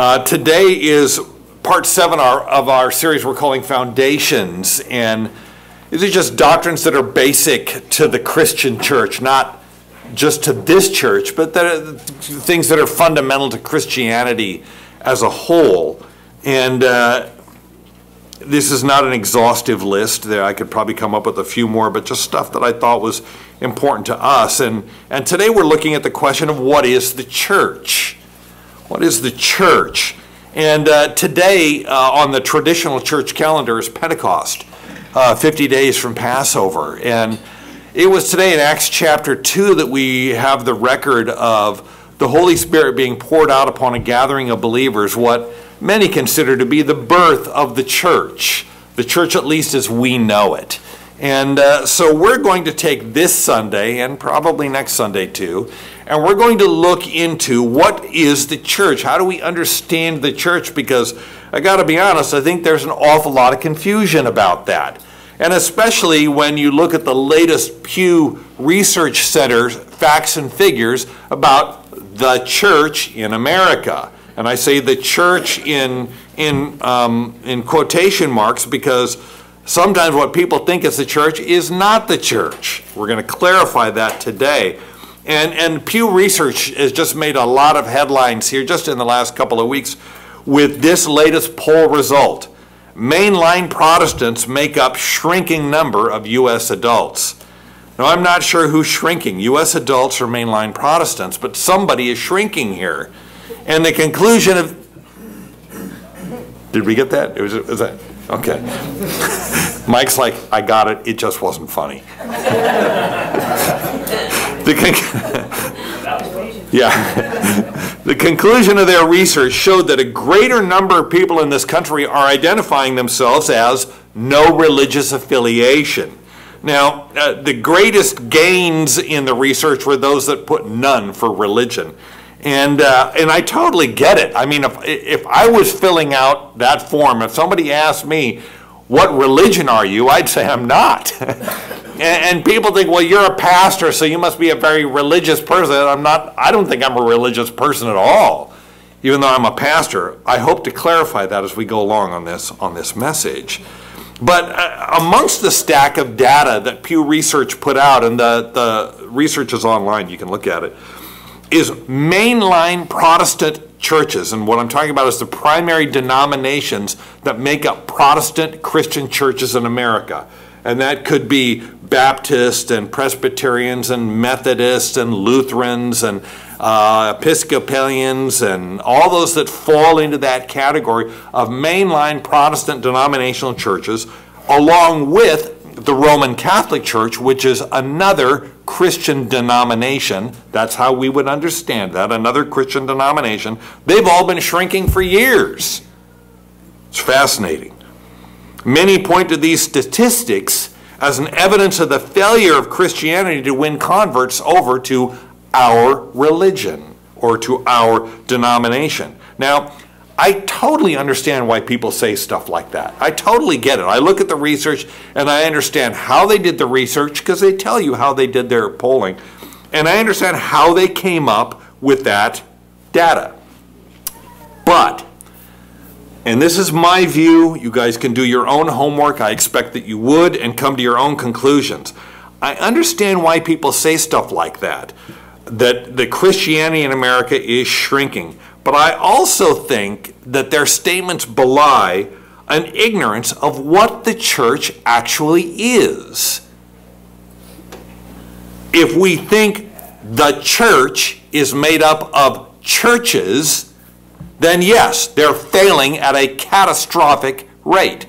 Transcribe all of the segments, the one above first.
Uh, today is part seven our, of our series we're calling Foundations. And these are just doctrines that are basic to the Christian church, not just to this church, but that are things that are fundamental to Christianity as a whole. And uh, this is not an exhaustive list. There, I could probably come up with a few more, but just stuff that I thought was important to us. And, and today we're looking at the question of what is the church? What is the church? And uh, today uh, on the traditional church calendar is Pentecost, uh, 50 days from Passover. And it was today in Acts chapter 2 that we have the record of the Holy Spirit being poured out upon a gathering of believers, what many consider to be the birth of the church, the church at least as we know it. And uh, so we're going to take this Sunday and probably next Sunday too, and we're going to look into what is the church? How do we understand the church? Because I got to be honest, I think there's an awful lot of confusion about that. And especially when you look at the latest Pew Research Center facts and figures about the church in America. And I say the church in, in, um, in quotation marks because sometimes what people think is the church is not the church. We're going to clarify that today. And, and Pew Research has just made a lot of headlines here just in the last couple of weeks with this latest poll result. Mainline Protestants make up shrinking number of U.S. adults. Now, I'm not sure who's shrinking, U.S. adults or mainline Protestants, but somebody is shrinking here. And the conclusion of did we get that? It was, was that okay? Mike's like, I got it. It just wasn't funny. the yeah. the conclusion of their research showed that a greater number of people in this country are identifying themselves as no religious affiliation. Now, uh, the greatest gains in the research were those that put none for religion. And, uh, and I totally get it. I mean, if, if I was filling out that form, if somebody asked me, what religion are you? I'd say I'm not. and, people think, well, you're a pastor, so you must be a very religious person. I'm not, I don't think I'm a religious person at all, even though I'm a pastor. I hope to clarify that as we go along on this, on this message. But uh, amongst the stack of data that Pew Research put out, and the, the research is online, you can look at it, is mainline Protestant churches. And what I'm talking about is the primary denominations that make up Protestant Christian churches in America. And that could be Baptists and Presbyterians and Methodists and Lutherans and uh, Episcopalians and all those that fall into that category of mainline Protestant denominational churches, along with the Roman Catholic Church, which is another Christian denomination. That's how we would understand that, another Christian denomination. They've all been shrinking for years. It's fascinating. Many point to these statistics as an evidence of the failure of Christianity to win converts over to our religion or to our denomination. Now, I totally understand why people say stuff like that. I totally get it. I look at the research and I understand how they did the research because they tell you how they did their polling. And I understand how they came up with that data. But, and this is my view, you guys can do your own homework. I expect that you would and come to your own conclusions. I understand why people say stuff like that, that the Christianity in America is shrinking. But I also think that their statements belie an ignorance of what the church actually is. If we think the church is made up of churches, then yes, they're failing at a catastrophic rate.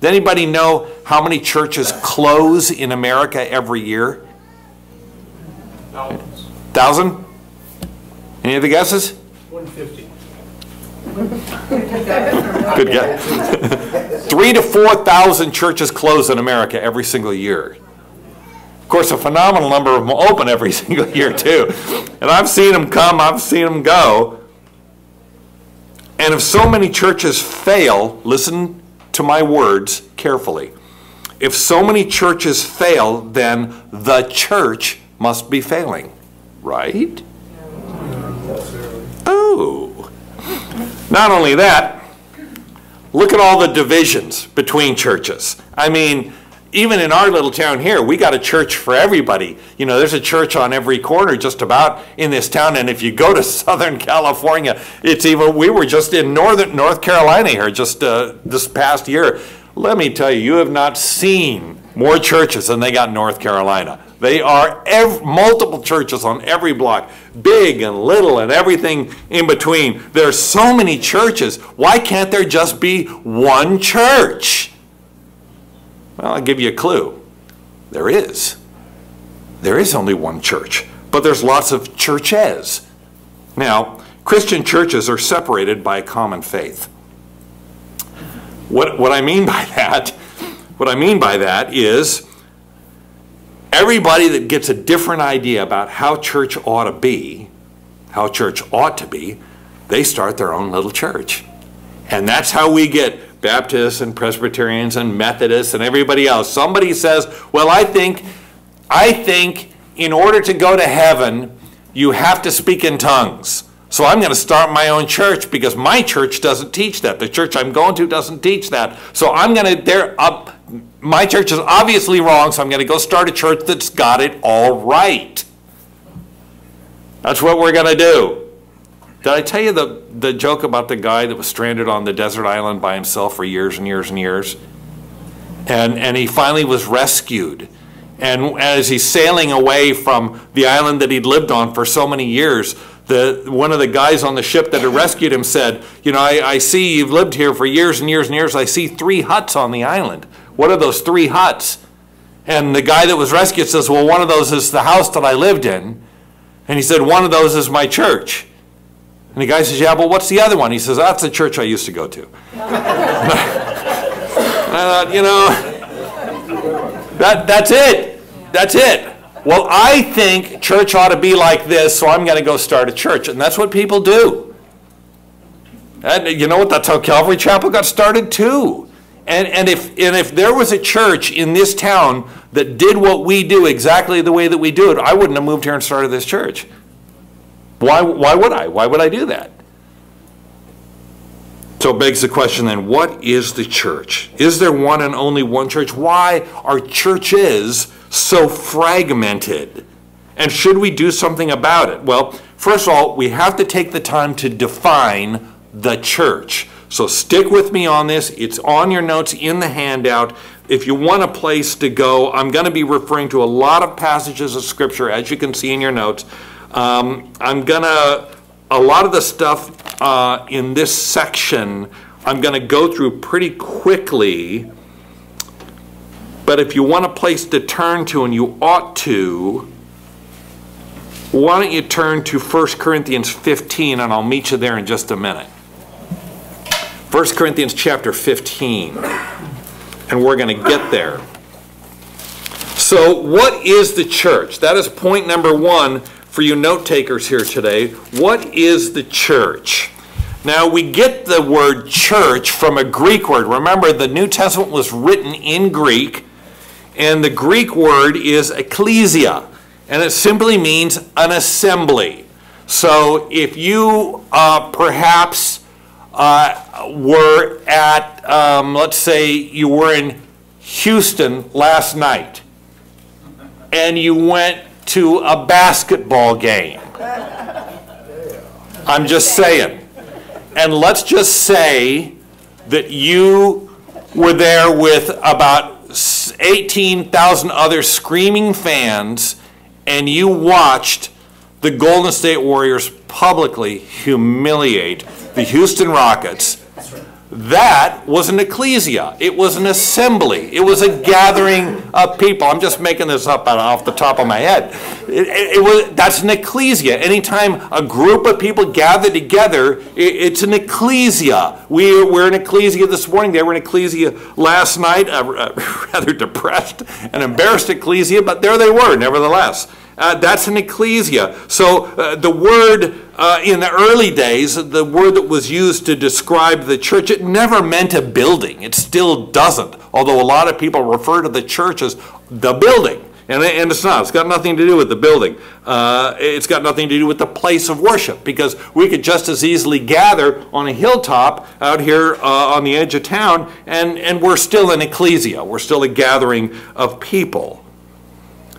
Does anybody know how many churches close in America every year? Thousands. Thousand? Any other guesses? 150. Good guess. Three to 4,000 churches close in America every single year. Of course, a phenomenal number of them open every single year, too. And I've seen them come, I've seen them go. And if so many churches fail, listen to my words carefully. If so many churches fail, then the church must be failing, right? Oh. Not only that, look at all the divisions between churches. I mean, even in our little town here, we got a church for everybody. You know, there's a church on every corner just about in this town. And if you go to Southern California, it's even, we were just in Northern North Carolina here just uh, this past year. Let me tell you, you have not seen more churches than they got in North Carolina. They are multiple churches on every block, big and little and everything in between. There are so many churches. Why can't there just be one church? Well, I'll give you a clue. There is. There is only one church, but there's lots of churches. Now, Christian churches are separated by a common faith. What, what I mean by that, what I mean by that is everybody that gets a different idea about how church ought to be, how church ought to be, they start their own little church. And that's how we get Baptists and Presbyterians and Methodists and everybody else. Somebody says, "Well, I think I think in order to go to heaven, you have to speak in tongues." So I'm going to start my own church because my church doesn't teach that. The church I'm going to doesn't teach that. So I'm going to there up my church is obviously wrong, so I'm going to go start a church that's got it all right. That's what we're going to do. Did I tell you the, the joke about the guy that was stranded on the desert island by himself for years and years and years? And, and he finally was rescued. And as he's sailing away from the island that he'd lived on for so many years, the, one of the guys on the ship that had rescued him said, You know, I, I see you've lived here for years and years and years. I see three huts on the island. What are those three huts? And the guy that was rescued says, Well, one of those is the house that I lived in. And he said, One of those is my church. And the guy says, Yeah, but what's the other one? He says, That's the church I used to go to. I thought, you know, that, that's it. That's it. Well, I think church ought to be like this, so I'm going to go start a church. And that's what people do. And you know what? That's how Calvary Chapel got started, too. And, and, if, and if there was a church in this town that did what we do exactly the way that we do it, I wouldn't have moved here and started this church. Why, why would I? Why would I do that? So it begs the question then what is the church? Is there one and only one church? Why are churches so fragmented? And should we do something about it? Well, first of all, we have to take the time to define the church. So stick with me on this. It's on your notes in the handout. If you want a place to go, I'm going to be referring to a lot of passages of Scripture, as you can see in your notes. Um, I'm going to, a lot of the stuff uh, in this section, I'm going to go through pretty quickly. But if you want a place to turn to, and you ought to, why don't you turn to 1 Corinthians 15, and I'll meet you there in just a minute. 1 Corinthians chapter 15, and we're going to get there. So, what is the church? That is point number one for you note takers here today. What is the church? Now, we get the word church from a Greek word. Remember, the New Testament was written in Greek, and the Greek word is ecclesia, and it simply means an assembly. So, if you uh, perhaps uh, were at, um, let's say you were in Houston last night and you went to a basketball game. I'm just saying. And let's just say that you were there with about 18,000 other screaming fans and you watched the Golden State Warriors publicly humiliate the Houston Rockets, that was an ecclesia. It was an assembly. It was a gathering of people. I'm just making this up off the top of my head. It, it, it was, that's an ecclesia. Anytime a group of people gather together, it, it's an ecclesia. We, we're an ecclesia this morning. They were an ecclesia last night, a, a rather depressed and embarrassed ecclesia, but there they were nevertheless. Uh, that's an ecclesia. So uh, the word uh, in the early days, the word that was used to describe the church, it never meant a building. It still doesn't. Although a lot of people refer to the church as the building. And, and it's not. It's got nothing to do with the building. Uh, it's got nothing to do with the place of worship because we could just as easily gather on a hilltop out here uh, on the edge of town and, and we're still an ecclesia. We're still a gathering of people.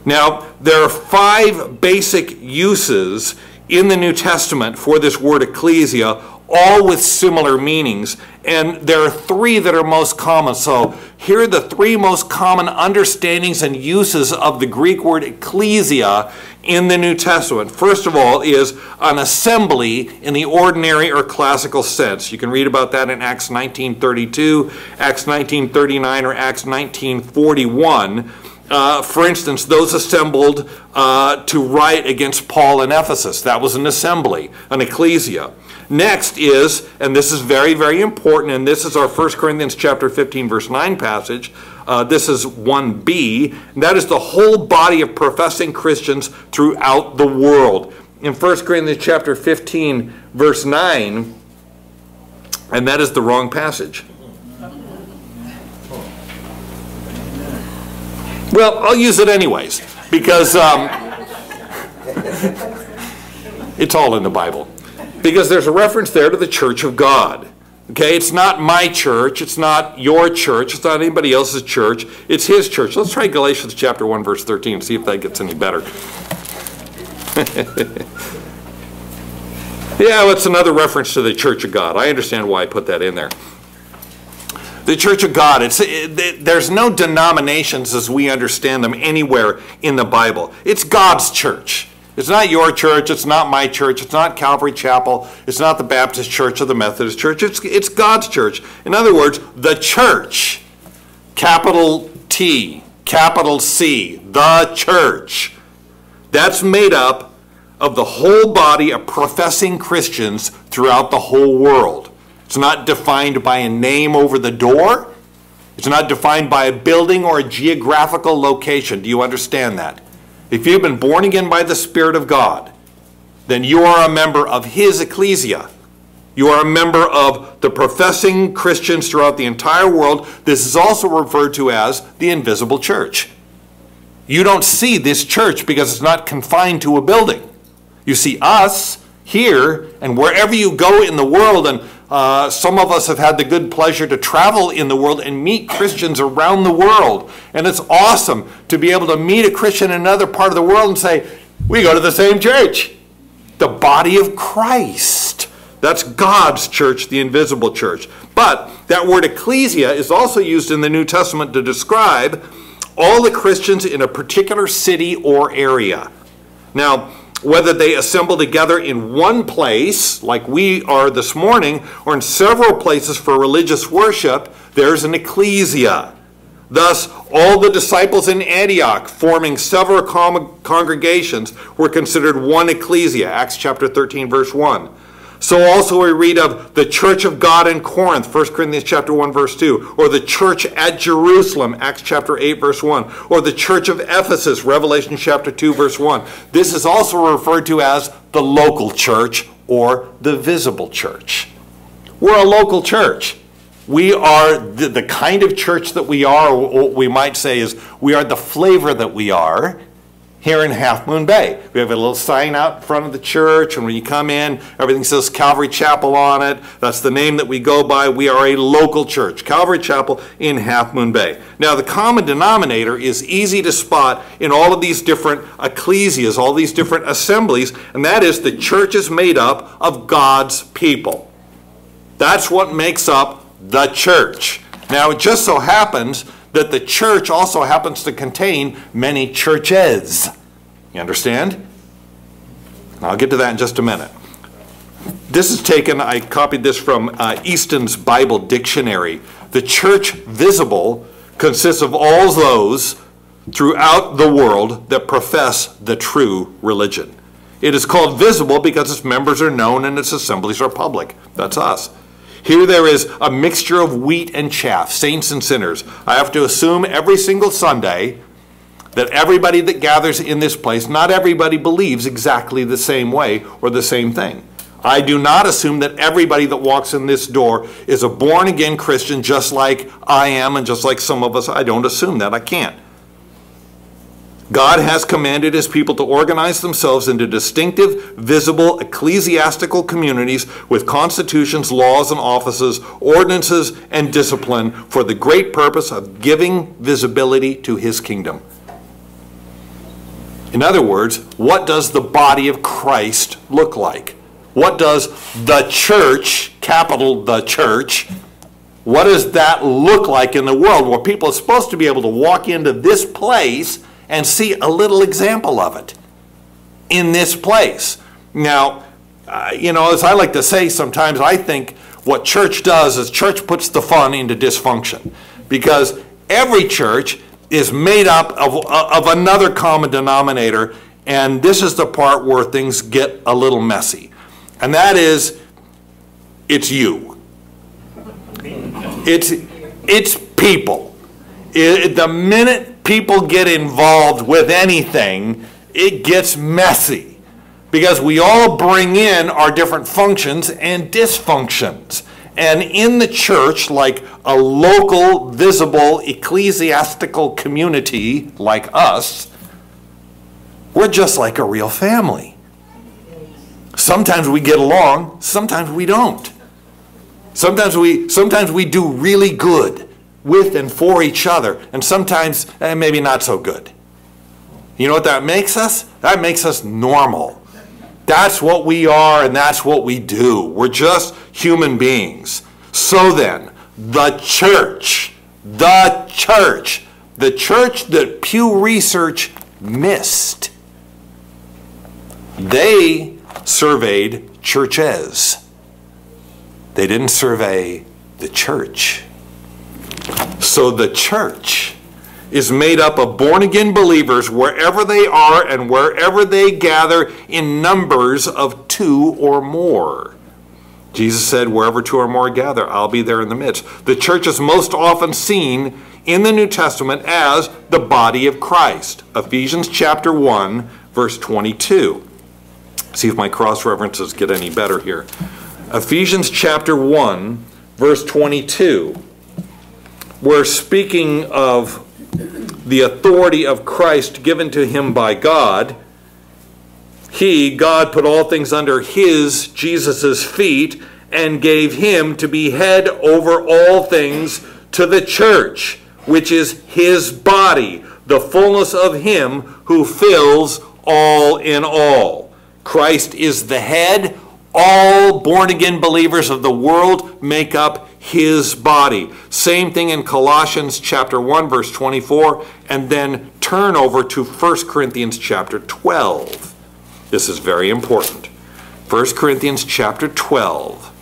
Now, there are five basic uses in the New Testament for this word ecclesia, all with similar meanings. And there are three that are most common. So here are the three most common understandings and uses of the Greek word ecclesia in the New Testament. First of all, is an assembly in the ordinary or classical sense. You can read about that in Acts 19:32, Acts 19:39, or Acts 19:41. Uh, for instance, those assembled uh, to write against Paul in Ephesus. That was an assembly, an ecclesia. Next is, and this is very, very important, and this is our 1 Corinthians chapter 15, verse 9 passage. Uh, this is 1b, and that is the whole body of professing Christians throughout the world. In 1 Corinthians chapter 15, verse 9, and that is the wrong passage. Well, I'll use it anyways, because um, it's all in the Bible because there's a reference there to the church of God. Okay, it's not my church, it's not your church, it's not anybody else's church, it's his church. Let's try Galatians chapter 1 verse 13 and see if that gets any better. yeah, it's another reference to the church of God. I understand why I put that in there. The Church of God, it's, it, there's no denominations as we understand them anywhere in the Bible. It's God's church. It's not your church. It's not my church. It's not Calvary Chapel. It's not the Baptist Church or the Methodist Church. It's, it's God's church. In other words, the church, capital T, capital C, the church. That's made up of the whole body of professing Christians throughout the whole world. It's not defined by a name over the door. It's not defined by a building or a geographical location. Do you understand that? If you've been born again by the Spirit of God, then you are a member of His ecclesia. You are a member of the professing Christians throughout the entire world. This is also referred to as the invisible church. You don't see this church because it's not confined to a building. You see us here and wherever you go in the world, and uh, some of us have had the good pleasure to travel in the world and meet Christians around the world. And it's awesome to be able to meet a Christian in another part of the world and say, We go to the same church, the body of Christ. That's God's church, the invisible church. But that word ecclesia is also used in the New Testament to describe all the Christians in a particular city or area. Now, whether they assemble together in one place, like we are this morning, or in several places for religious worship, there's an ecclesia. Thus, all the disciples in Antioch, forming several congregations, were considered one ecclesia. Acts chapter 13, verse 1. So also we read of the church of God in Corinth, 1 Corinthians chapter 1 verse 2, or the church at Jerusalem, Acts chapter 8 verse 1, or the church of Ephesus, Revelation chapter 2 verse 1. This is also referred to as the local church or the visible church. We're a local church. We are the, the kind of church that we are, what we might say is we are the flavor that we are here in Half Moon Bay. We have a little sign out front of the church, and when you come in, everything says Calvary Chapel on it. That's the name that we go by. We are a local church, Calvary Chapel in Half Moon Bay. Now, the common denominator is easy to spot in all of these different ecclesias, all these different assemblies, and that is the church is made up of God's people. That's what makes up the church. Now, it just so happens that the church also happens to contain many churches. You understand? I'll get to that in just a minute. This is taken, I copied this from uh, Easton's Bible Dictionary. The church visible consists of all those throughout the world that profess the true religion. It is called visible because its members are known and its assemblies are public. That's us. Here there is a mixture of wheat and chaff, saints and sinners. I have to assume every single Sunday that everybody that gathers in this place, not everybody believes exactly the same way or the same thing. I do not assume that everybody that walks in this door is a born again Christian just like I am and just like some of us. I don't assume that. I can't. God has commanded his people to organize themselves into distinctive, visible ecclesiastical communities with constitutions, laws, and offices, ordinances, and discipline for the great purpose of giving visibility to his kingdom. In other words, what does the body of Christ look like? What does the church, capital the church, what does that look like in the world where people are supposed to be able to walk into this place and see a little example of it in this place? Now, uh, you know, as I like to say sometimes, I think what church does is church puts the fun into dysfunction because every church is made up of, of another common denominator, and this is the part where things get a little messy. And that is, it's you. It's, it's people. It, the minute people get involved with anything, it gets messy because we all bring in our different functions and dysfunctions. And in the church, like a local, visible, ecclesiastical community like us, we're just like a real family. Sometimes we get along, sometimes we don't. Sometimes we, sometimes we do really good with and for each other, and sometimes eh, maybe not so good. You know what that makes us? That makes us normal. That's what we are and that's what we do. We're just human beings. So then, the church, the church, the church that Pew Research missed, they surveyed churches. They didn't survey the church. So the church is made up of born again believers wherever they are and wherever they gather in numbers of two or more. Jesus said, Wherever two or more gather, I'll be there in the midst. The church is most often seen in the New Testament as the body of Christ. Ephesians chapter 1, verse 22. See if my cross references get any better here. Ephesians chapter 1, verse 22. We're speaking of the authority of Christ given to him by God, he, God, put all things under his, Jesus' feet, and gave him to be head over all things to the church, which is his body, the fullness of him who fills all in all. Christ is the head. All born again believers of the world make up his body. Same thing in Colossians chapter 1 verse 24 and then turn over to 1 Corinthians chapter 12. This is very important. 1 Corinthians chapter 12.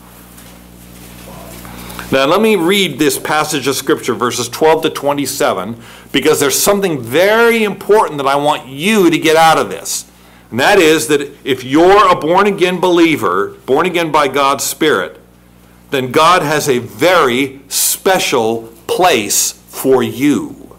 Now let me read this passage of scripture verses 12 to 27 because there's something very important that I want you to get out of this. And that is that if you're a born again believer, born again by God's Spirit, then God has a very special place for you.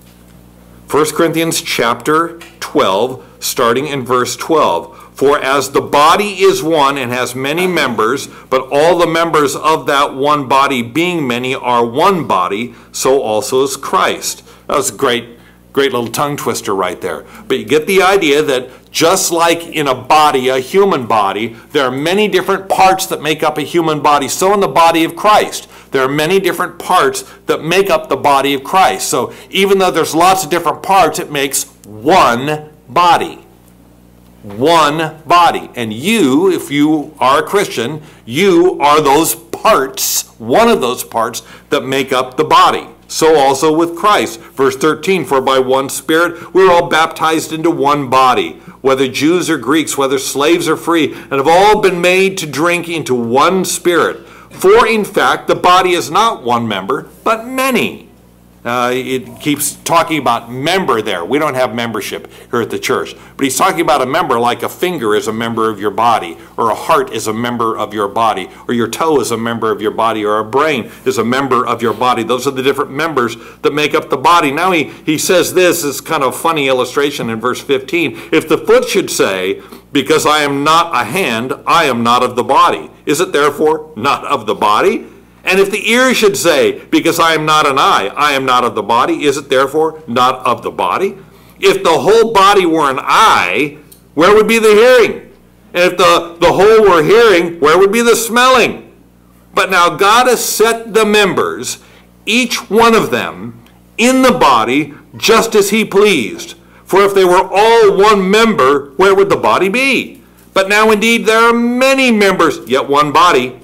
1 Corinthians chapter 12, starting in verse 12. For as the body is one and has many members, but all the members of that one body being many are one body, so also is Christ. That was great Great little tongue twister right there. But you get the idea that just like in a body, a human body, there are many different parts that make up a human body. So in the body of Christ, there are many different parts that make up the body of Christ. So even though there's lots of different parts, it makes one body. One body. And you, if you are a Christian, you are those parts, one of those parts that make up the body. So also with Christ. Verse 13, for by one Spirit we are all baptized into one body, whether Jews or Greeks, whether slaves or free, and have all been made to drink into one Spirit. For in fact, the body is not one member, but many. Uh, it keeps talking about member there. We don't have membership here at the church. But he's talking about a member like a finger is a member of your body, or a heart is a member of your body, or your toe is a member of your body, or a brain is a member of your body. Those are the different members that make up the body. Now he, he says this is kind of funny illustration in verse 15. If the foot should say, Because I am not a hand, I am not of the body, is it therefore not of the body? And if the ear should say, Because I am not an eye, I am not of the body, is it therefore not of the body? If the whole body were an eye, where would be the hearing? And if the, the whole were hearing, where would be the smelling? But now God has set the members, each one of them, in the body just as he pleased. For if they were all one member, where would the body be? But now indeed there are many members, yet one body.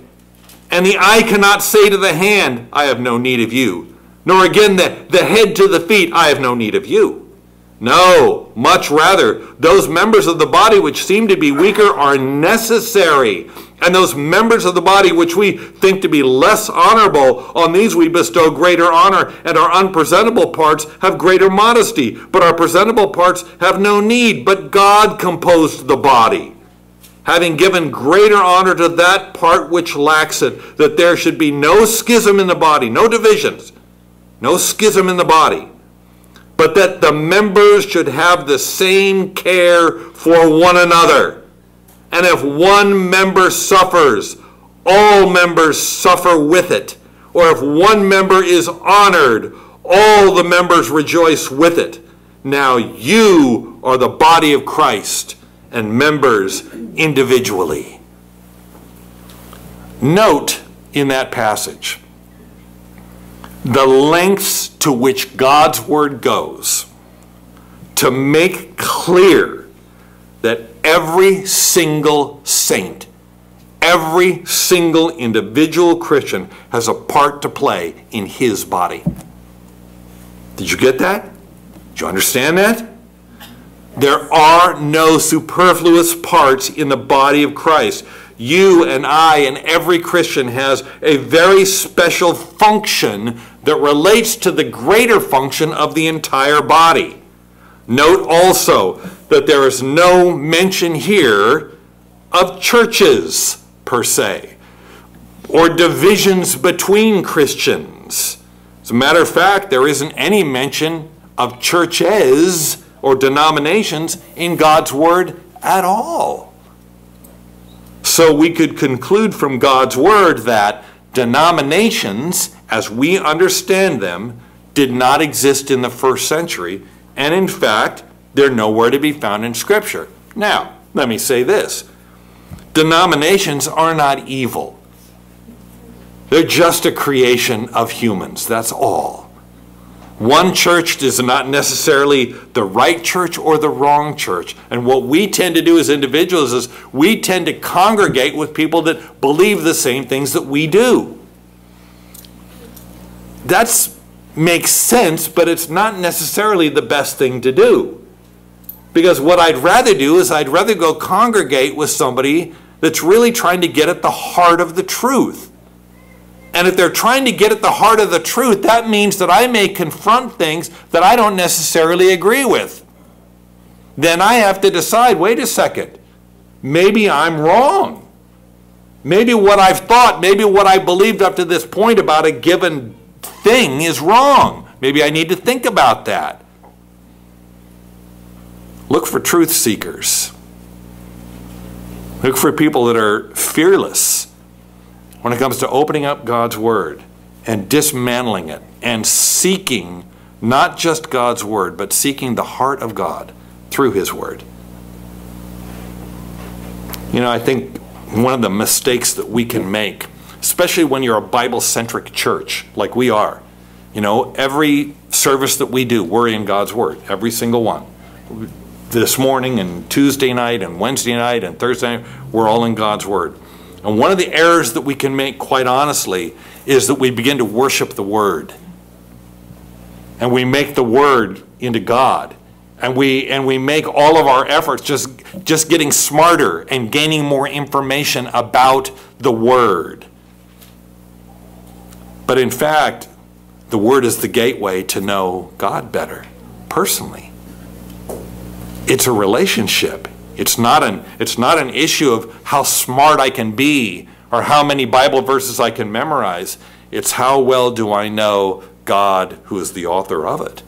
And the eye cannot say to the hand, I have no need of you. Nor again the, the head to the feet, I have no need of you. No, much rather, those members of the body which seem to be weaker are necessary. And those members of the body which we think to be less honorable, on these we bestow greater honor, and our unpresentable parts have greater modesty. But our presentable parts have no need, but God composed the body, having given greater honor to that part which lacks it, that there should be no schism in the body, no divisions, no schism in the body but that the members should have the same care for one another. And if one member suffers, all members suffer with it. Or if one member is honored, all the members rejoice with it. Now you are the body of Christ and members individually. Note in that passage the lengths to which God's word goes to make clear that every single saint, every single individual Christian has a part to play in his body. Did you get that? Did you understand that? There are no superfluous parts in the body of Christ you and I and every Christian has a very special function that relates to the greater function of the entire body. Note also that there is no mention here of churches per se or divisions between Christians. As a matter of fact, there isn't any mention of churches or denominations in God's Word at all. So we could conclude from God's Word that denominations, as we understand them, did not exist in the first century, and in fact, they're nowhere to be found in Scripture. Now, let me say this denominations are not evil, they're just a creation of humans, that's all. One church is not necessarily the right church or the wrong church. And what we tend to do as individuals is we tend to congregate with people that believe the same things that we do. That makes sense, but it's not necessarily the best thing to do. Because what I'd rather do is I'd rather go congregate with somebody that's really trying to get at the heart of the truth. And if they're trying to get at the heart of the truth, that means that I may confront things that I don't necessarily agree with. Then I have to decide wait a second, maybe I'm wrong. Maybe what I've thought, maybe what I believed up to this point about a given thing is wrong. Maybe I need to think about that. Look for truth seekers. Look for people that are fearless when it comes to opening up God's Word and dismantling it and seeking not just God's Word, but seeking the heart of God through His Word. You know, I think one of the mistakes that we can make, especially when you're a Bible centric church like we are, you know, every service that we do, we're in God's Word, every single one. This morning and Tuesday night and Wednesday night and Thursday night, we're all in God's Word. And one of the errors that we can make, quite honestly, is that we begin to worship the Word. And we make the Word into God. And we, and we make all of our efforts just, just getting smarter and gaining more information about the Word. But in fact, the Word is the gateway to know God better, personally. It's a relationship. It's not an, it's not an issue of how smart I can be or how many Bible verses I can memorize. It's how well do I know God who is the author of it.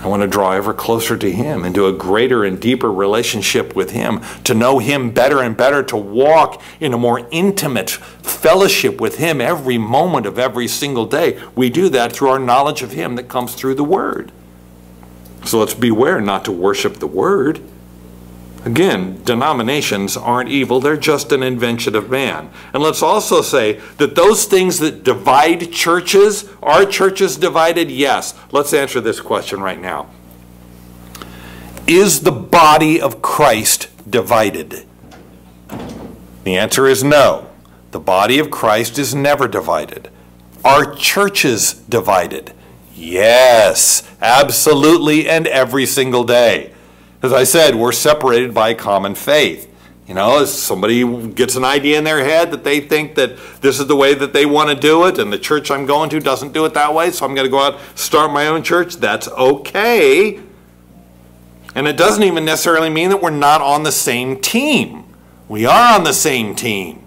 I want to draw ever closer to Him, into a greater and deeper relationship with Him, to know Him better and better, to walk in a more intimate fellowship with Him every moment of every single day. We do that through our knowledge of Him that comes through the Word. So let's beware not to worship the Word. Again, denominations aren't evil, they're just an invention of man. And let's also say that those things that divide churches, are churches divided? Yes. Let's answer this question right now. Is the body of Christ divided? The answer is no. The body of Christ is never divided. Are churches divided? Yes, absolutely, and every single day. As I said, we're separated by common faith. You know, if somebody gets an idea in their head that they think that this is the way that they want to do it, and the church I'm going to doesn't do it that way, so I'm going to go out start my own church, that's okay. And it doesn't even necessarily mean that we're not on the same team. We are on the same team.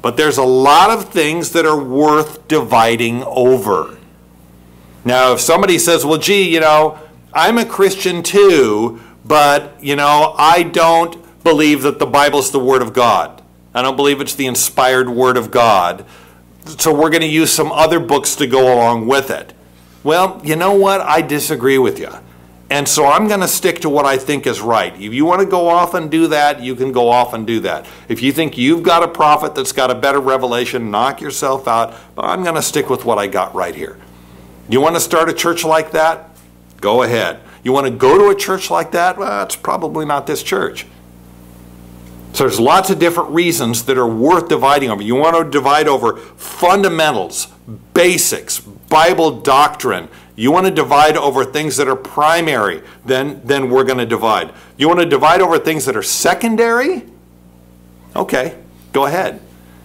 But there's a lot of things that are worth dividing over. Now, if somebody says, well, gee, you know, I'm a Christian too, but, you know, I don't believe that the Bible's the Word of God. I don't believe it's the inspired Word of God. So we're going to use some other books to go along with it. Well, you know what? I disagree with you. And so I'm going to stick to what I think is right. If you want to go off and do that, you can go off and do that. If you think you've got a prophet that's got a better revelation, knock yourself out. But I'm going to stick with what I got right here. You want to start a church like that? Go ahead. You want to go to a church like that? Well, it's probably not this church. So there's lots of different reasons that are worth dividing over. You want to divide over fundamentals, basics, Bible doctrine. You want to divide over things that are primary, then, then we're going to divide. You want to divide over things that are secondary? Okay, go ahead.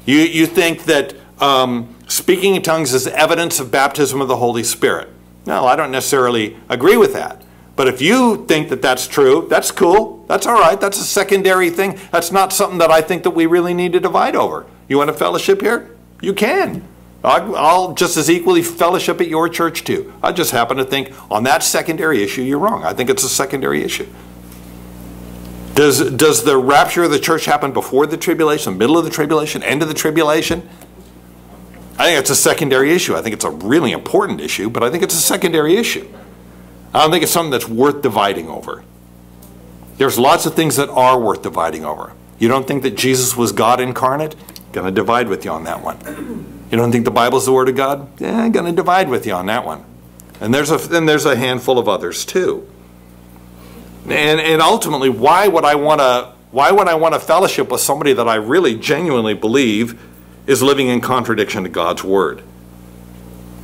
You, you think that um, speaking in tongues is evidence of baptism of the Holy Spirit. No, I don't necessarily agree with that. But if you think that that's true, that's cool. That's all right. That's a secondary thing. That's not something that I think that we really need to divide over. You want a fellowship here? You can. I'll just as equally fellowship at your church too. I just happen to think on that secondary issue, you're wrong. I think it's a secondary issue. Does, does the rapture of the church happen before the tribulation, middle of the tribulation, end of the tribulation? I think it's a secondary issue. I think it's a really important issue, but I think it's a secondary issue. I don't think it's something that's worth dividing over. There's lots of things that are worth dividing over. You don't think that Jesus was God incarnate? Going to divide with you on that one. You don't think the Bible's the Word of God? Yeah, going to divide with you on that one. And there's a, then there's a handful of others too. And, and ultimately, why would I want to why would I want a fellowship with somebody that I really genuinely believe is living in contradiction to God's Word.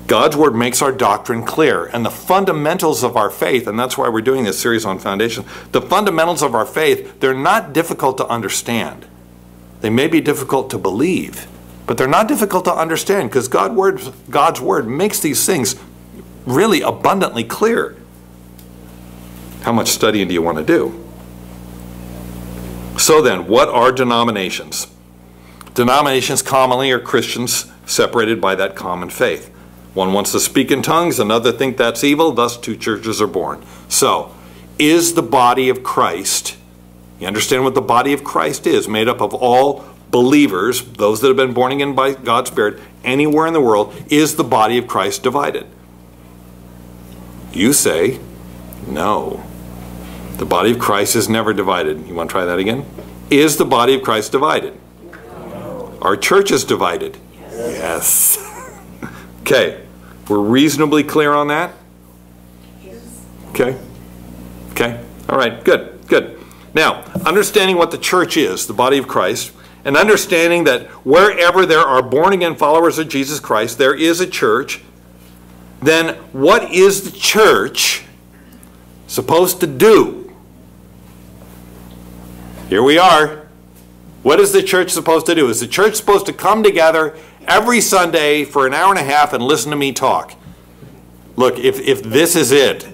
God's Word makes our doctrine clear, and the fundamentals of our faith, and that's why we're doing this series on foundation, the fundamentals of our faith, they're not difficult to understand. They may be difficult to believe, but they're not difficult to understand because God word, God's Word makes these things really abundantly clear. How much studying do you want to do? So then, what are denominations? Denominations commonly are Christians separated by that common faith. One wants to speak in tongues, another think that's evil, thus two churches are born. So, is the body of Christ, you understand what the body of Christ is, made up of all believers, those that have been born again by God's Spirit, anywhere in the world, is the body of Christ divided? You say, no. The body of Christ is never divided. You want to try that again? Is the body of Christ divided? Are churches divided? Yes. yes. okay. We're reasonably clear on that? Yes. Okay. Okay. All right. Good. Good. Now, understanding what the church is, the body of Christ, and understanding that wherever there are born again followers of Jesus Christ, there is a church, then what is the church supposed to do? Here we are. What is the church supposed to do? Is the church supposed to come together every Sunday for an hour and a half and listen to me talk? Look, if, if this is it,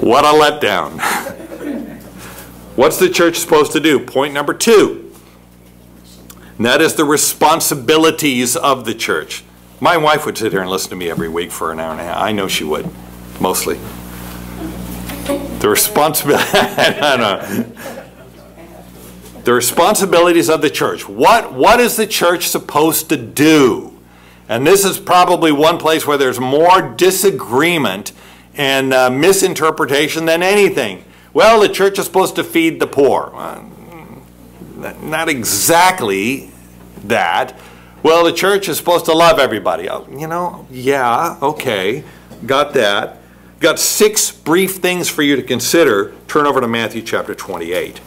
what a letdown. What's the church supposed to do? Point number two. And that is the responsibilities of the church. My wife would sit here and listen to me every week for an hour and a half. I know she would, mostly. The responsibility, the responsibilities of the church. What, what is the church supposed to do? And this is probably one place where there's more disagreement and uh, misinterpretation than anything. Well, the church is supposed to feed the poor. Uh, not exactly that. Well, the church is supposed to love everybody. Oh, you know, yeah, okay, got that. Got six brief things for you to consider. Turn over to Matthew chapter 28.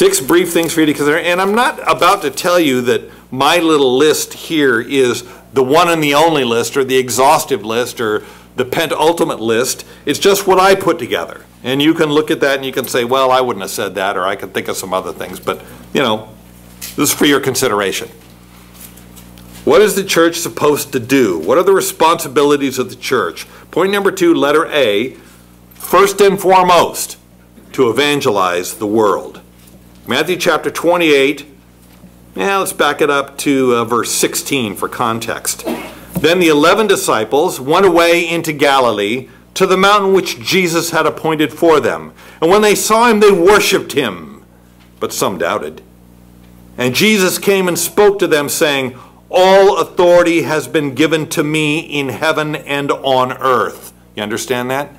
Six brief things for you to consider. And I'm not about to tell you that my little list here is the one and the only list or the exhaustive list or the penultimate list. It's just what I put together. And you can look at that and you can say, well, I wouldn't have said that, or I could think of some other things. But, you know, this is for your consideration. What is the church supposed to do? What are the responsibilities of the church? Point number two, letter A, first and foremost, to evangelize the world. Matthew chapter 28, yeah, let's back it up to uh, verse 16 for context. Then the eleven disciples went away into Galilee to the mountain which Jesus had appointed for them. And when they saw him, they worshipped him, but some doubted. And Jesus came and spoke to them, saying, All authority has been given to me in heaven and on earth. You understand that?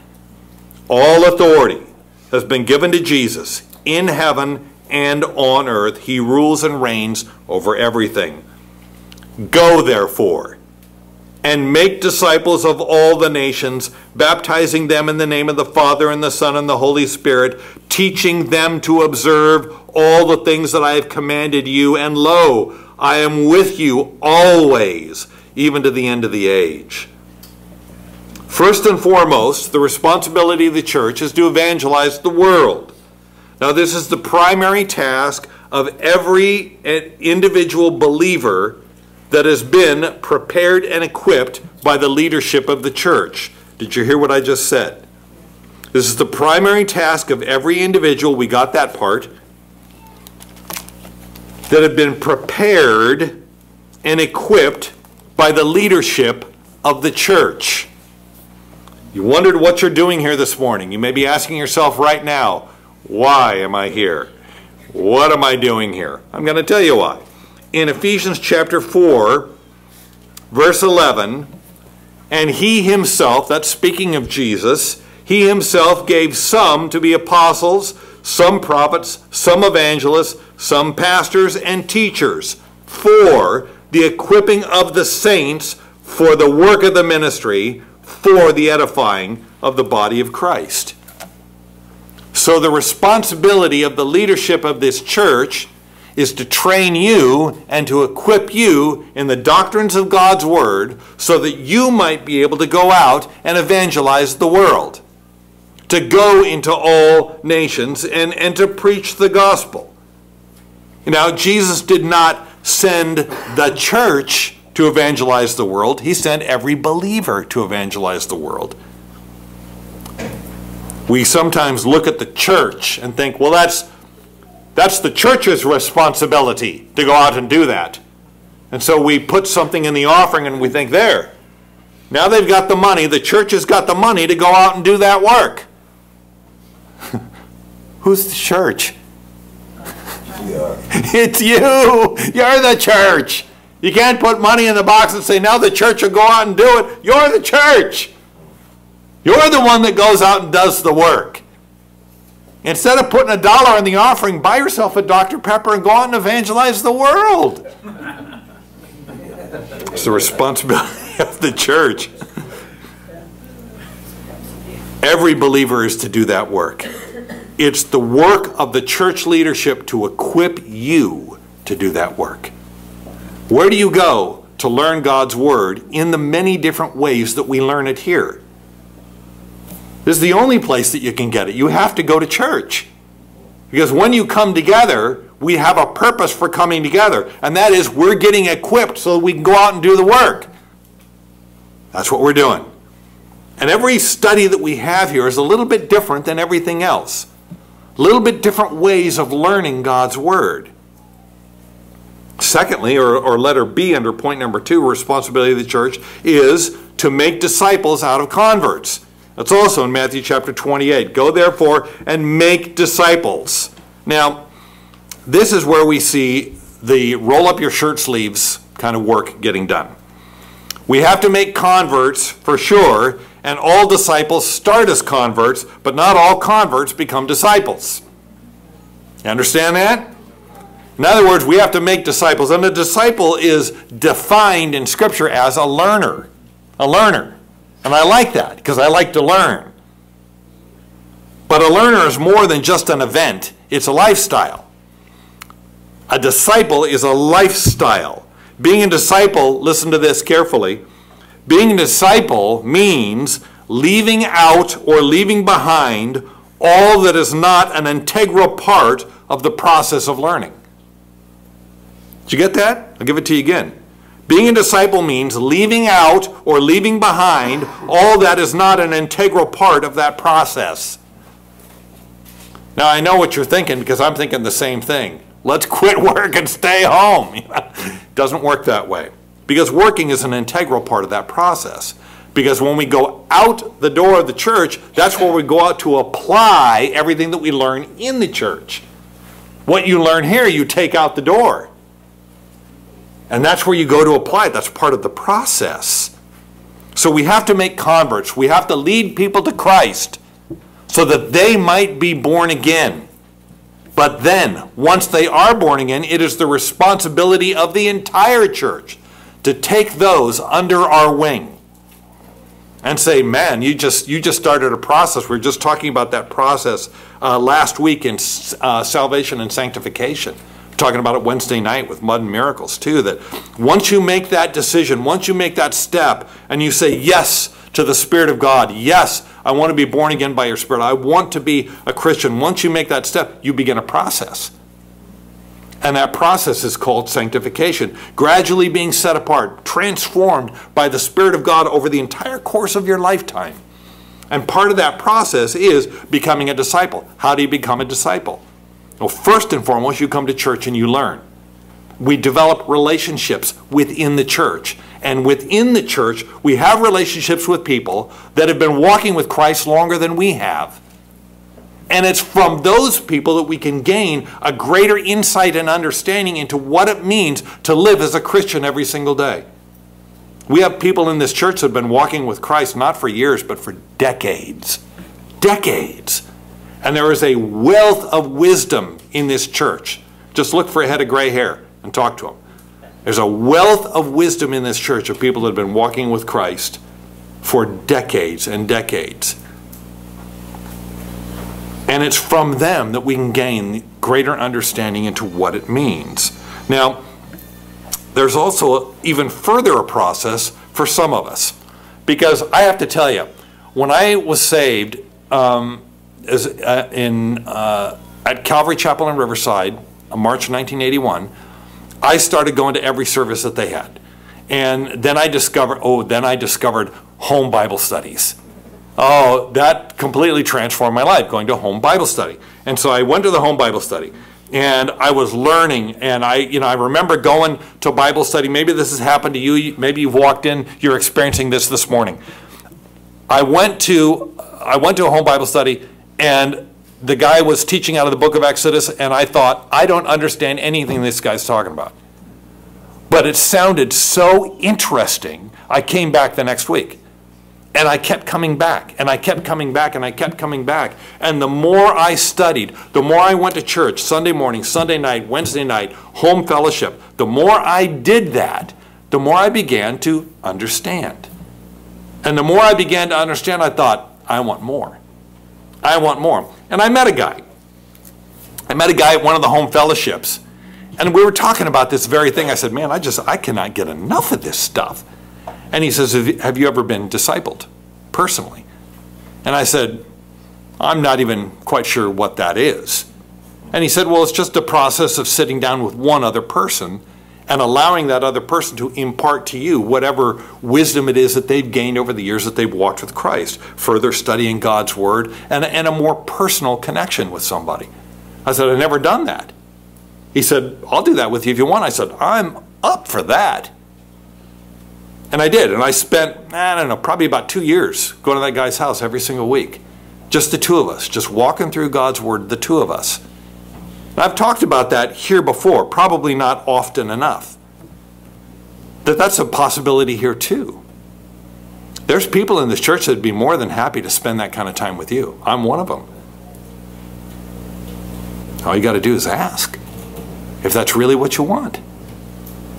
All authority has been given to Jesus in heaven and on earth. He rules and reigns over everything. Go, therefore and make disciples of all the nations, baptizing them in the name of the Father and the Son and the Holy Spirit, teaching them to observe all the things that I have commanded you. And lo, I am with you always, even to the end of the age. First and foremost, the responsibility of the church is to evangelize the world. Now, this is the primary task of every individual believer that has been prepared and equipped by the leadership of the church. Did you hear what I just said? This is the primary task of every individual, we got that part, that have been prepared and equipped by the leadership of the church. You wondered what you're doing here this morning. You may be asking yourself right now, why am I here? What am I doing here? I'm going to tell you why in Ephesians chapter 4, verse 11, and he himself, that's speaking of Jesus, he himself gave some to be apostles, some prophets, some evangelists, some pastors and teachers for the equipping of the saints for the work of the ministry, for the edifying of the body of Christ. So the responsibility of the leadership of this church is to train you and to equip you in the doctrines of God's Word so that you might be able to go out and evangelize the world, to go into all nations and, and to preach the gospel. Now, Jesus did not send the church to evangelize the world, He sent every believer to evangelize the world. We sometimes look at the church and think, well, that's that's the church's responsibility to go out and do that. And so we put something in the offering and we think, there, now they've got the money, the church has got the money to go out and do that work. Who's the church? it's you. You're the church. You can't put money in the box and say, now the church will go out and do it. You're the church. You're the one that goes out and does the work. Instead of putting a dollar in the offering, buy yourself a Dr. Pepper and go out and evangelize the world. It's the responsibility of the church. Every believer is to do that work. It's the work of the church leadership to equip you to do that work. Where do you go to learn God's Word in the many different ways that we learn it here? This is the only place that you can get it. You have to go to church. Because when you come together, we have a purpose for coming together, and that is we're getting equipped so we can go out and do the work. That's what we're doing. And every study that we have here is a little bit different than everything else. Little bit different ways of learning God's Word. Secondly, or, or letter B under point number two, responsibility of the church is to make disciples out of converts. That's also in Matthew chapter 28. Go therefore and make disciples. Now, this is where we see the roll up your shirt sleeves kind of work getting done. We have to make converts for sure, and all disciples start as converts, but not all converts become disciples. You understand that? In other words, we have to make disciples, and a disciple is defined in Scripture as a learner. A learner. And I like that because I like to learn. But a learner is more than just an event, it's a lifestyle. A disciple is a lifestyle. Being a disciple, listen to this carefully. Being a disciple means leaving out or leaving behind all that is not an integral part of the process of learning. Did you get that? I'll give it to you again. Being a disciple means leaving out or leaving behind all that is not an integral part of that process. Now, I know what you're thinking because I'm thinking the same thing. Let's quit work and stay home. Doesn't work that way. Because working is an integral part of that process. Because when we go out the door of the church, that's where we go out to apply everything that we learn in the church. What you learn here, you take out the door. And that's where you go to apply it. That's part of the process. So we have to make converts. We have to lead people to Christ so that they might be born again. But then, once they are born again, it is the responsibility of the entire church to take those under our wing and say, man, you just, you just started a process. We are just talking about that process uh, last week in uh, salvation and sanctification. Talking about it Wednesday night with Mud and Miracles, too. That once you make that decision, once you make that step, and you say yes to the Spirit of God, yes, I want to be born again by your Spirit, I want to be a Christian. Once you make that step, you begin a process. And that process is called sanctification. Gradually being set apart, transformed by the Spirit of God over the entire course of your lifetime. And part of that process is becoming a disciple. How do you become a disciple? Well, first and foremost, you come to church and you learn. We develop relationships within the church. And within the church, we have relationships with people that have been walking with Christ longer than we have. And it's from those people that we can gain a greater insight and understanding into what it means to live as a Christian every single day. We have people in this church that have been walking with Christ not for years, but for decades. Decades. And there is a wealth of wisdom in this church. Just look for a head of gray hair and talk to them. There's a wealth of wisdom in this church of people that have been walking with Christ for decades and decades. And it's from them that we can gain greater understanding into what it means. Now, there's also even further a process for some of us. Because I have to tell you, when I was saved um, as, uh, in, uh, at Calvary Chapel in Riverside, uh, March 1981, I started going to every service that they had. And then I discovered, oh, then I discovered home Bible studies. Oh, that completely transformed my life, going to home Bible study. And so I went to the home Bible study and I was learning and I you know I remember going to Bible study maybe this has happened to you maybe you've walked in you're experiencing this this morning I went to I went to a home Bible study and the guy was teaching out of the book of Exodus and I thought I don't understand anything this guy's talking about but it sounded so interesting I came back the next week and I kept coming back, and I kept coming back, and I kept coming back. And the more I studied, the more I went to church Sunday morning, Sunday night, Wednesday night, home fellowship, the more I did that, the more I began to understand. And the more I began to understand, I thought, I want more. I want more. And I met a guy. I met a guy at one of the home fellowships. And we were talking about this very thing. I said, man, I just, I cannot get enough of this stuff. And he says, Have you ever been discipled personally? And I said, I'm not even quite sure what that is. And he said, Well, it's just a process of sitting down with one other person and allowing that other person to impart to you whatever wisdom it is that they've gained over the years that they've walked with Christ, further studying God's Word, and, and a more personal connection with somebody. I said, I've never done that. He said, I'll do that with you if you want. I said, I'm up for that. And I did. And I spent, I don't know, probably about two years going to that guy's house every single week. Just the two of us, just walking through God's Word, the two of us. I've talked about that here before, probably not often enough. That that's a possibility here too. There's people in this church that'd be more than happy to spend that kind of time with you. I'm one of them. All you got to do is ask if that's really what you want.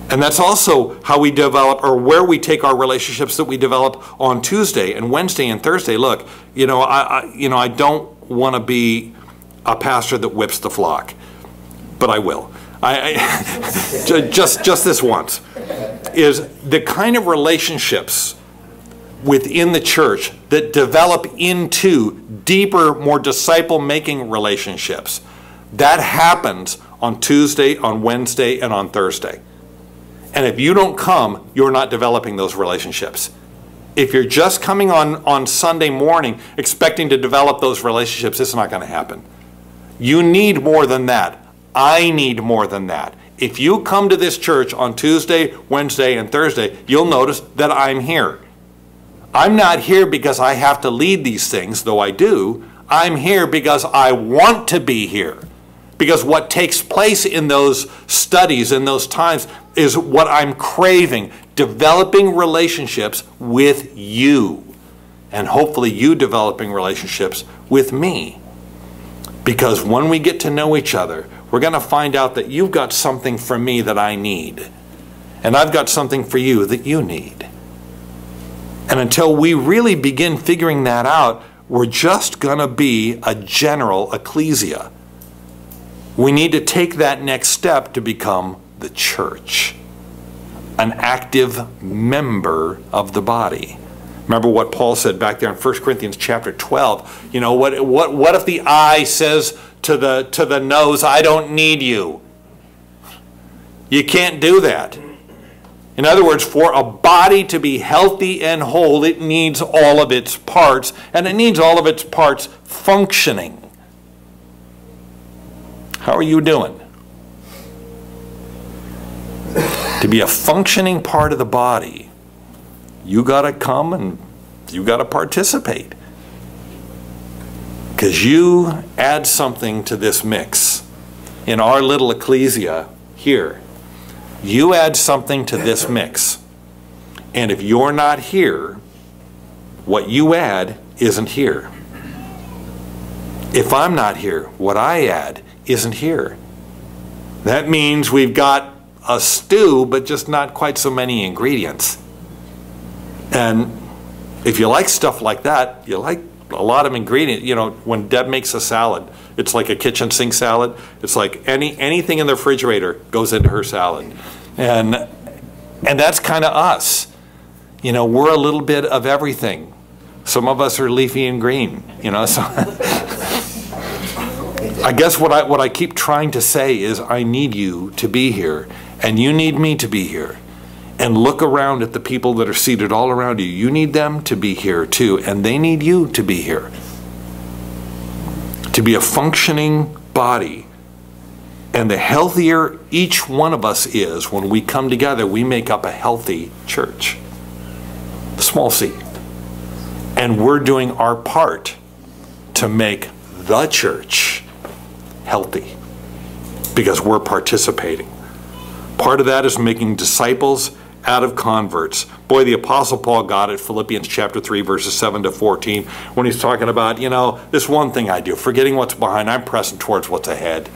And that's also how we develop or where we take our relationships that we develop on Tuesday and Wednesday and Thursday. Look, you know, I, I you know, I don't want to be a pastor that whips the flock, but I will. I, I just just this once is the kind of relationships within the church that develop into deeper, more disciple making relationships. That happens on Tuesday, on Wednesday, and on Thursday. And if you don't come, you're not developing those relationships. If you're just coming on, on Sunday morning expecting to develop those relationships, it's not going to happen. You need more than that. I need more than that. If you come to this church on Tuesday, Wednesday, and Thursday, you'll notice that I'm here. I'm not here because I have to lead these things, though I do. I'm here because I want to be here. Because what takes place in those studies, in those times, is what I'm craving developing relationships with you. And hopefully, you developing relationships with me. Because when we get to know each other, we're going to find out that you've got something for me that I need. And I've got something for you that you need. And until we really begin figuring that out, we're just going to be a general ecclesia. We need to take that next step to become the church, an active member of the body. Remember what Paul said back there in 1 Corinthians chapter 12. You know, what, what, what if the eye says to the, to the nose, I don't need you? You can't do that. In other words, for a body to be healthy and whole, it needs all of its parts, and it needs all of its parts functioning. How are you doing? to be a functioning part of the body, you got to come and you got to participate. Because you add something to this mix. In our little ecclesia here, you add something to this mix. And if you're not here, what you add isn't here. If I'm not here, what I add isn't here. That means we've got a stew, but just not quite so many ingredients. And if you like stuff like that, you like a lot of ingredients. You know, when Deb makes a salad, it's like a kitchen sink salad. It's like any anything in the refrigerator goes into her salad, and and that's kind of us. You know, we're a little bit of everything. Some of us are leafy and green. You know, so. I guess what I what I keep trying to say is I need you to be here and you need me to be here and look around at the people that are seated all around you. You need them to be here too, and they need you to be here. To be a functioning body. And the healthier each one of us is when we come together, we make up a healthy church. Small c. And we're doing our part to make the church healthy because we're participating. Part of that is making disciples out of converts. Boy, the Apostle Paul got it, Philippians chapter 3, verses 7 to 14, when he's talking about, you know, this one thing I do, forgetting what's behind, I'm pressing towards what's ahead.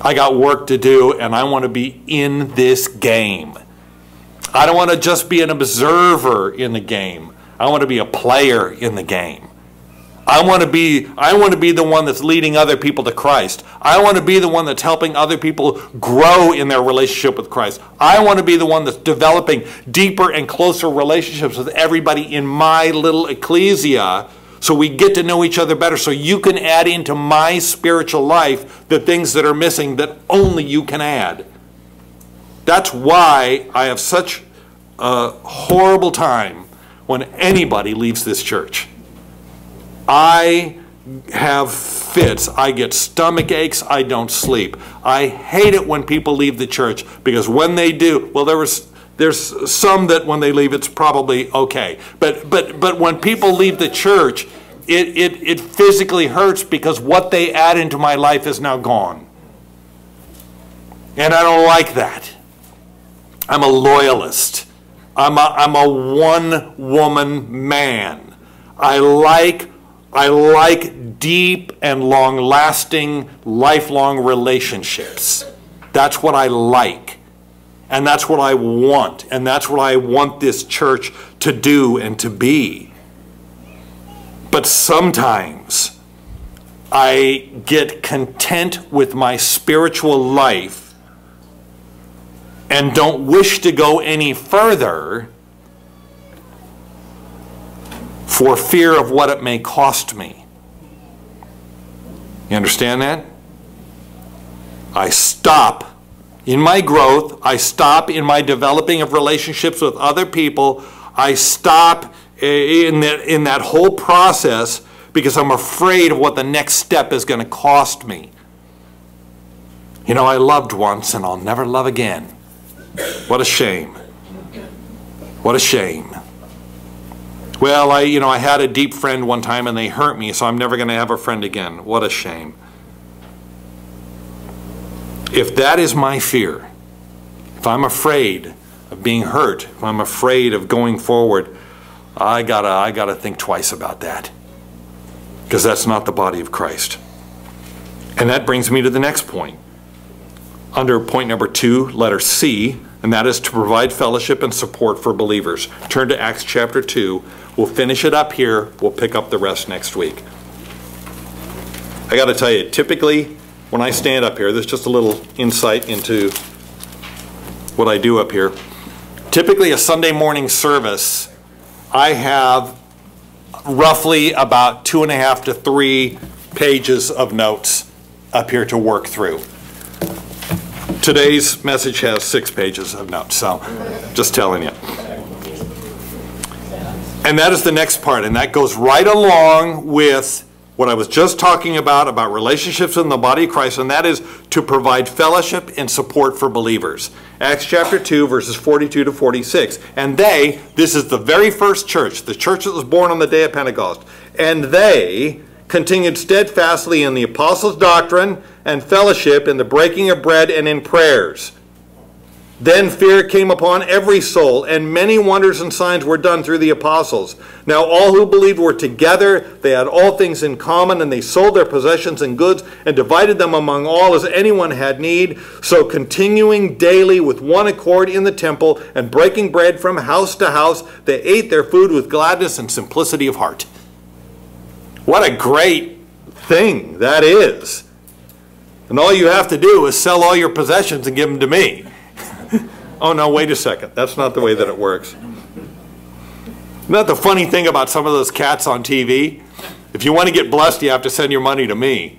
I got work to do, and I want to be in this game. I don't want to just be an observer in the game. I want to be a player in the game. I want to be I want to be the one that's leading other people to Christ. I want to be the one that's helping other people grow in their relationship with Christ. I want to be the one that's developing deeper and closer relationships with everybody in my little ecclesia so we get to know each other better so you can add into my spiritual life the things that are missing that only you can add. That's why I have such a horrible time when anybody leaves this church. I have fits. I get stomach aches. I don't sleep. I hate it when people leave the church because when they do, well, there was there's some that when they leave it's probably okay. But but but when people leave the church, it it it physically hurts because what they add into my life is now gone. And I don't like that. I'm a loyalist. I'm a, I'm a one woman man. I like I like deep and long lasting, lifelong relationships. That's what I like. And that's what I want. And that's what I want this church to do and to be. But sometimes I get content with my spiritual life and don't wish to go any further for fear of what it may cost me. You understand that? I stop in my growth, I stop in my developing of relationships with other people, I stop in that, in that whole process because I'm afraid of what the next step is going to cost me. You know, I loved once and I'll never love again. What a shame. What a shame. Well, I, you know, I had a deep friend one time and they hurt me, so I'm never going to have a friend again. What a shame. If that is my fear, if I'm afraid of being hurt, if I'm afraid of going forward, I gotta, I gotta think twice about that. Because that's not the body of Christ. And that brings me to the next point. Under point number two, letter C, and that is to provide fellowship and support for believers. Turn to Acts chapter 2. We'll finish it up here. We'll pick up the rest next week. I got to tell you, typically when I stand up here, there's just a little insight into what I do up here. Typically, a Sunday morning service I have roughly about two and a half to three pages of notes up here to work through. Today's message has six pages of notes, so just telling you. And that is the next part, and that goes right along with what I was just talking about, about relationships in the body of Christ, and that is to provide fellowship and support for believers. Acts chapter 2, verses 42 to 46. And they, this is the very first church, the church that was born on the day of Pentecost, and they continued steadfastly in the apostles' doctrine and fellowship, in the breaking of bread, and in prayers. Then fear came upon every soul, and many wonders and signs were done through the apostles. Now all who believed were together, they had all things in common, and they sold their possessions and goods, and divided them among all as anyone had need. So continuing daily with one accord in the temple, and breaking bread from house to house, they ate their food with gladness and simplicity of heart. What a great thing that is. And all you have to do is sell all your possessions and give them to me. Oh no, wait a second. That's not the way that it works. Isn't that the funny thing about some of those cats on TV? If you want to get blessed, you have to send your money to me.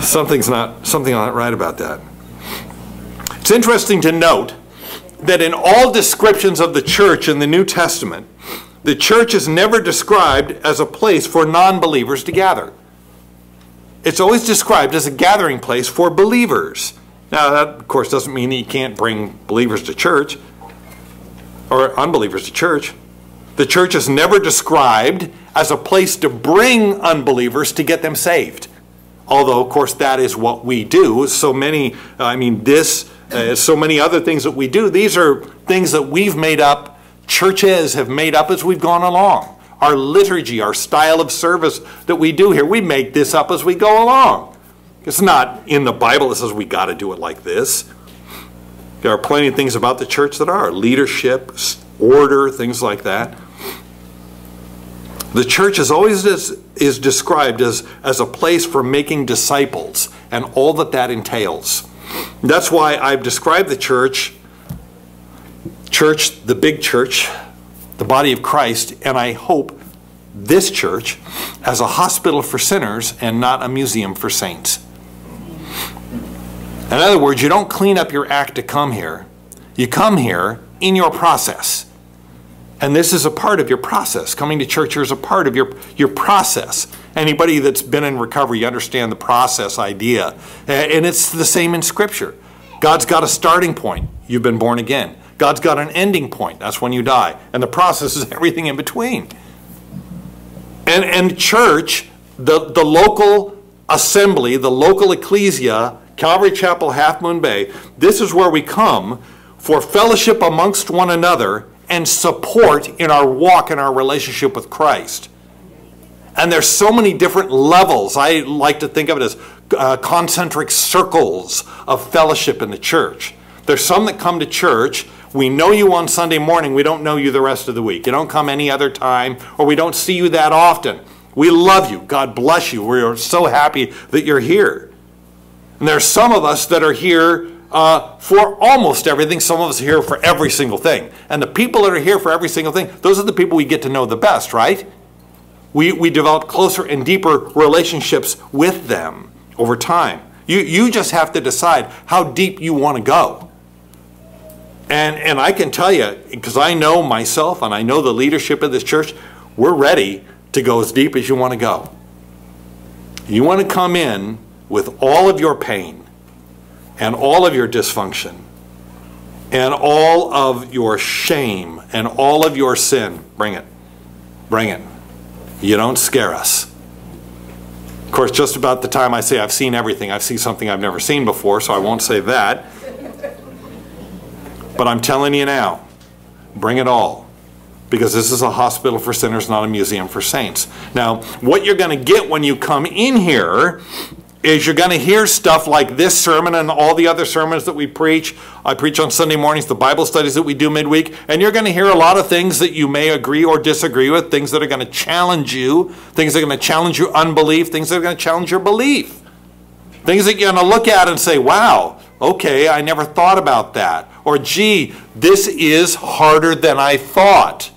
Something's not something not right about that. It's interesting to note that in all descriptions of the church in the New Testament, the church is never described as a place for non-believers to gather it's always described as a gathering place for believers. Now, that, of course, doesn't mean that you can't bring believers to church or unbelievers to church. The church is never described as a place to bring unbelievers to get them saved. Although, of course, that is what we do. So many, I mean, this, uh, so many other things that we do, these are things that we've made up, churches have made up as we've gone along our liturgy, our style of service that we do here. We make this up as we go along. It's not in the Bible that says we got to do it like this. There are plenty of things about the church that are leadership, order, things like that. The church is always is, is described as, as a place for making disciples and all that that entails. That's why I've described the church, church, the big church, the body of Christ, and I hope this church as a hospital for sinners and not a museum for saints. In other words, you don't clean up your act to come here. You come here in your process. And this is a part of your process. Coming to church here is a part of your, your process. Anybody that's been in recovery, you understand the process idea. And it's the same in Scripture. God's got a starting point. You've been born again. God's got an ending point. That's when you die. And the process is everything in between. And, and church, the, the local assembly, the local ecclesia, Calvary Chapel, Half Moon Bay, this is where we come for fellowship amongst one another and support in our walk and our relationship with Christ. And there's so many different levels. I like to think of it as uh, concentric circles of fellowship in the church. There's some that come to church. We know you on Sunday morning. We don't know you the rest of the week. You don't come any other time, or we don't see you that often. We love you. God bless you. We're so happy that you're here. And there's some of us that are here uh, for almost everything. Some of us are here for every single thing. And the people that are here for every single thing, those are the people we get to know the best, right? We, we develop closer and deeper relationships with them over time. You, you just have to decide how deep you want to go. And, and I can tell you, because I know myself and I know the leadership of this church, we're ready to go as deep as you want to go. You want to come in with all of your pain and all of your dysfunction and all of your shame and all of your sin. Bring it. Bring it. You don't scare us. Of course, just about the time I say I've seen everything, I've seen something I've never seen before, so I won't say that. But I'm telling you now, bring it all. Because this is a hospital for sinners, not a museum for saints. Now, what you're going to get when you come in here is you're going to hear stuff like this sermon and all the other sermons that we preach. I preach on Sunday mornings, the Bible studies that we do midweek, and you're going to hear a lot of things that you may agree or disagree with, things that are going to challenge you, things that are going to challenge your unbelief, things that are going to challenge your belief. Things that you're going to look at and say, wow, okay, I never thought about that. Or, gee, this is harder than I thought.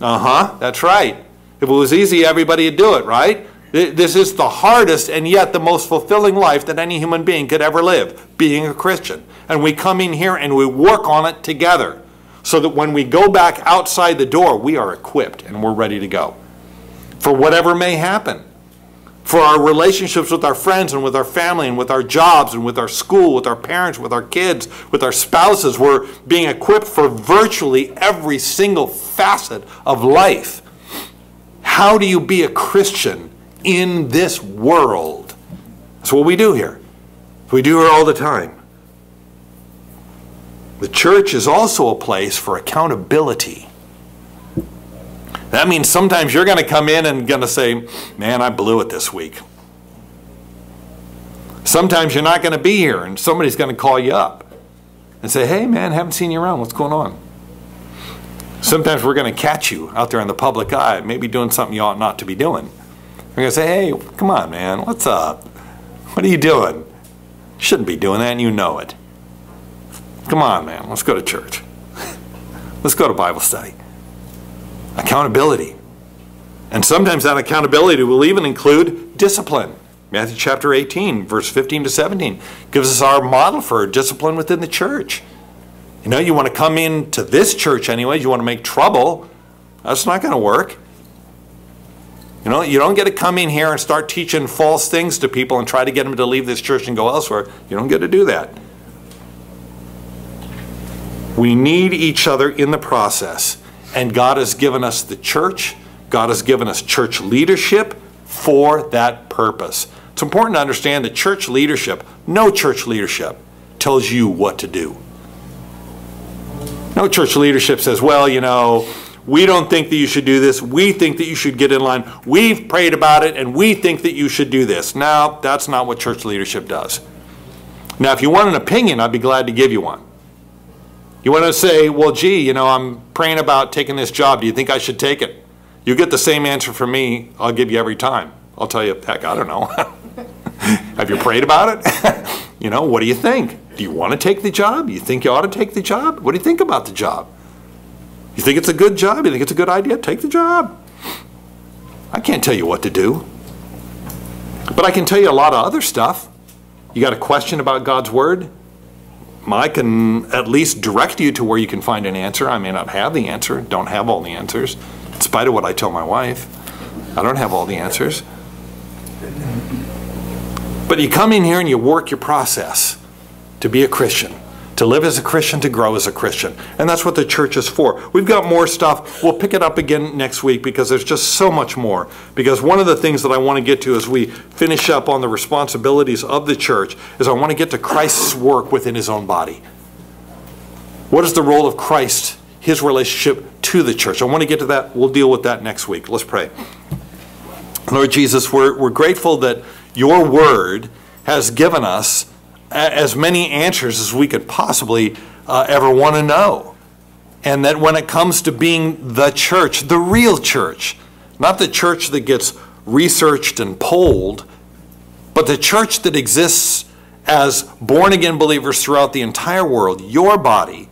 Uh huh, that's right. If it was easy, everybody would do it, right? This is the hardest and yet the most fulfilling life that any human being could ever live, being a Christian. And we come in here and we work on it together so that when we go back outside the door, we are equipped and we're ready to go for whatever may happen. For our relationships with our friends and with our family and with our jobs and with our school, with our parents, with our kids, with our spouses, we're being equipped for virtually every single facet of life. How do you be a Christian in this world. That's what we do here. We do here all the time. The church is also a place for accountability. That means sometimes you're going to come in and going to say, Man, I blew it this week. Sometimes you're not going to be here and somebody's going to call you up and say, Hey, man, haven't seen you around. What's going on? Sometimes we're going to catch you out there in the public eye, maybe doing something you ought not to be doing. We're going to say, hey, come on, man, what's up? What are you doing? Shouldn't be doing that, and you know it. Come on, man, let's go to church. let's go to Bible study. Accountability. And sometimes that accountability will even include discipline. Matthew chapter 18, verse 15 to 17, gives us our model for discipline within the church. You know, you want to come into this church anyway, you want to make trouble. That's not going to work. You know, you don't get to come in here and start teaching false things to people and try to get them to leave this church and go elsewhere. You don't get to do that. We need each other in the process. And God has given us the church, God has given us church leadership for that purpose. It's important to understand that church leadership, no church leadership, tells you what to do. No church leadership says, well, you know, we don't think that you should do this. We think that you should get in line. We've prayed about it and we think that you should do this. Now, that's not what church leadership does. Now, if you want an opinion, I'd be glad to give you one. You want to say, well, gee, you know, I'm praying about taking this job. Do you think I should take it? You get the same answer from me, I'll give you every time. I'll tell you, heck, I don't know. Have you prayed about it? you know, what do you think? Do you want to take the job? You think you ought to take the job? What do you think about the job? You think it's a good job? You think it's a good idea? Take the job. I can't tell you what to do. But I can tell you a lot of other stuff. You got a question about God's Word? I can at least direct you to where you can find an answer. I may not have the answer, don't have all the answers, in spite of what I tell my wife. I don't have all the answers. But you come in here and you work your process to be a Christian to live as a Christian, to grow as a Christian. And that's what the church is for. We've got more stuff. We'll pick it up again next week because there's just so much more. Because one of the things that I want to get to as we finish up on the responsibilities of the church is I want to get to Christ's work within his own body. What is the role of Christ, his relationship to the church? I want to get to that. We'll deal with that next week. Let's pray. Lord Jesus, we're, we're grateful that your word has given us as many answers as we could possibly uh, ever want to know. And that when it comes to being the church, the real church, not the church that gets researched and polled, but the church that exists as born again believers throughout the entire world, your body,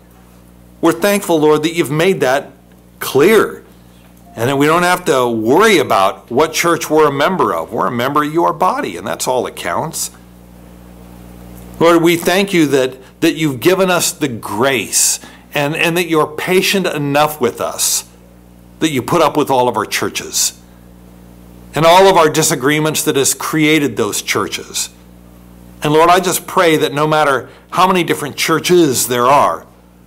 we're thankful, Lord, that you've made that clear. And that we don't have to worry about what church we're a member of. We're a member of your body, and that's all that counts. Lord, we thank you that, that you've given us the grace and, and that you're patient enough with us that you put up with all of our churches and all of our disagreements that has created those churches. And Lord, I just pray that no matter how many different churches there are,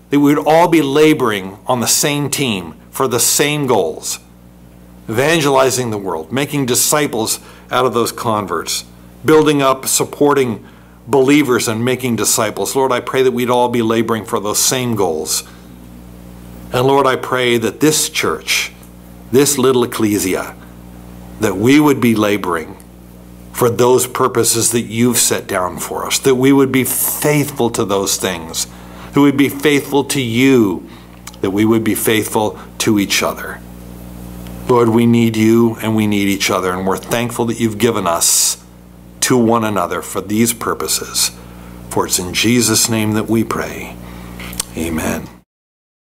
that we would all be laboring on the same team for the same goals evangelizing the world, making disciples out of those converts, building up, supporting believers, and making disciples. Lord, I pray that we'd all be laboring for those same goals. And Lord, I pray that this church, this little ecclesia, that we would be laboring for those purposes that you've set down for us, that we would be faithful to those things that we would be faithful to you, that we would be faithful to each other. Lord, we need you and we need each other, and we're thankful that you've given us to one another for these purposes. For it's in Jesus' name that we pray. Amen.